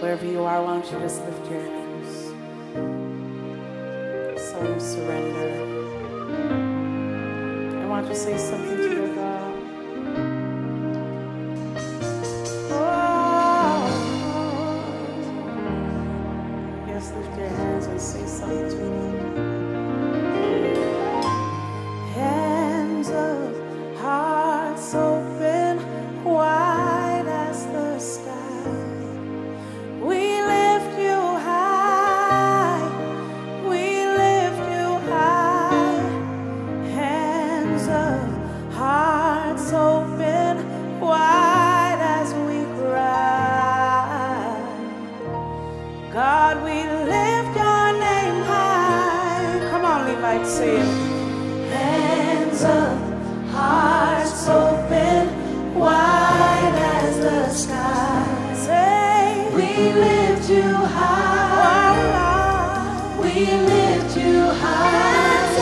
Wherever you are, why don't you just lift your hands? So you surrender. I want you say something to Say it. Hands up, hearts open, wide as the sky. Say, we lift you high. We lift you high. Hands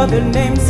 other names.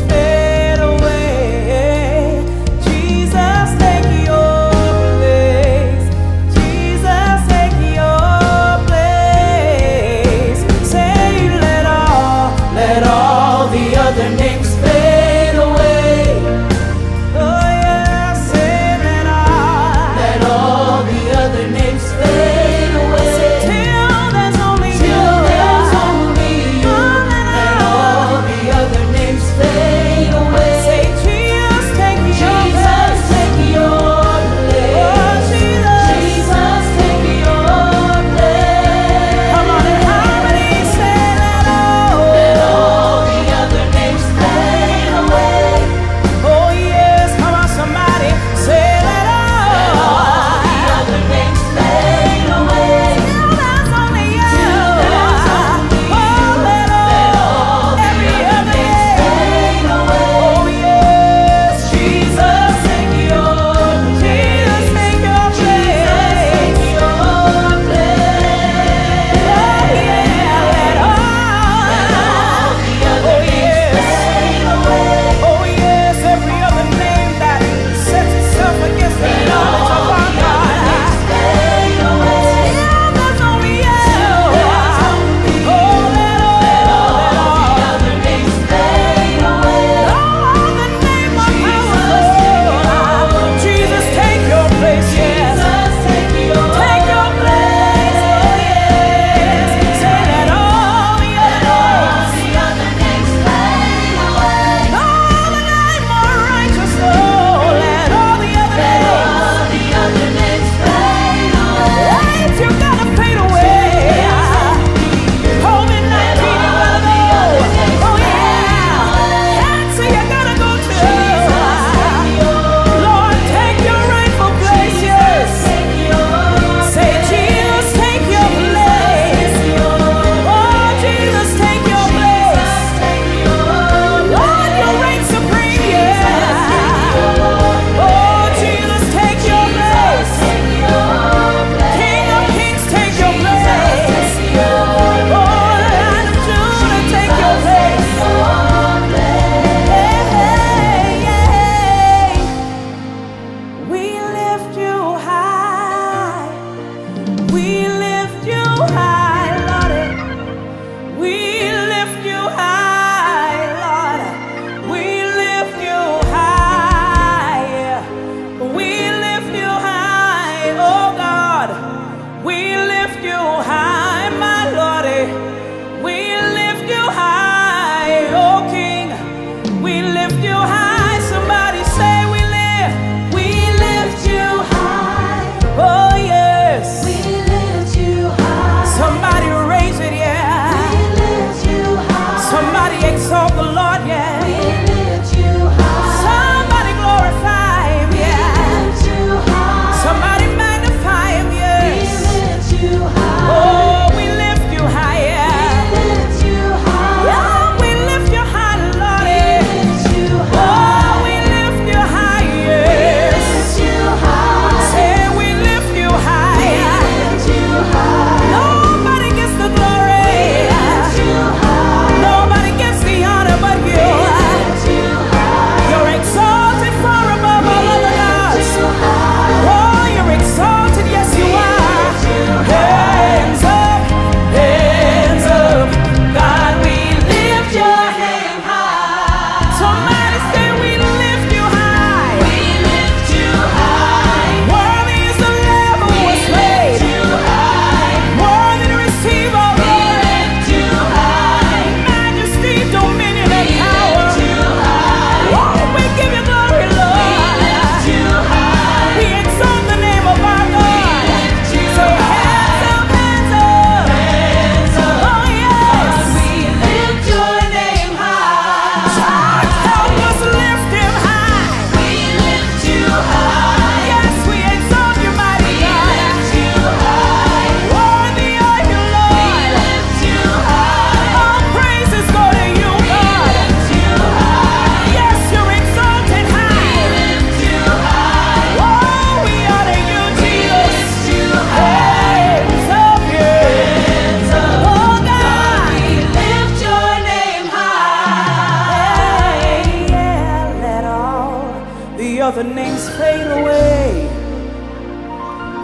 other names fade away.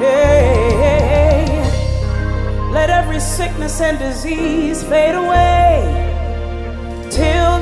Hey. Let every sickness and disease fade away till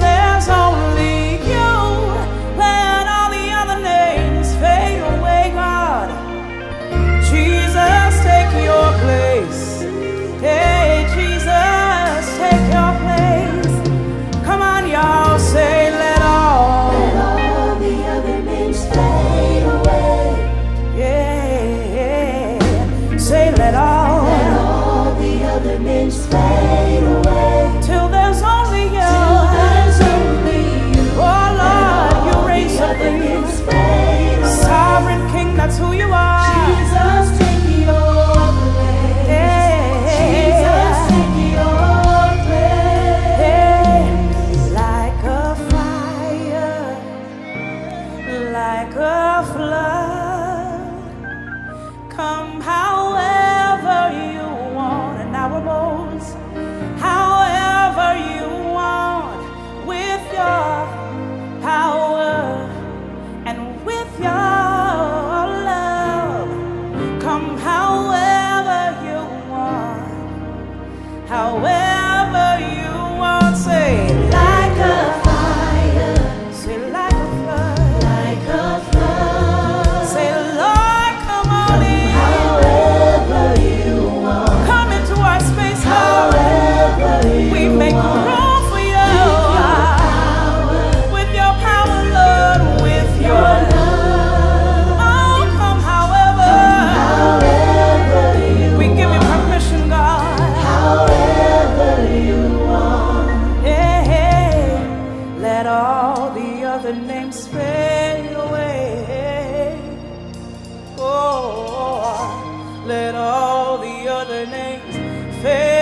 Let all the other names fade.